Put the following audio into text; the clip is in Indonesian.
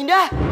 Indah!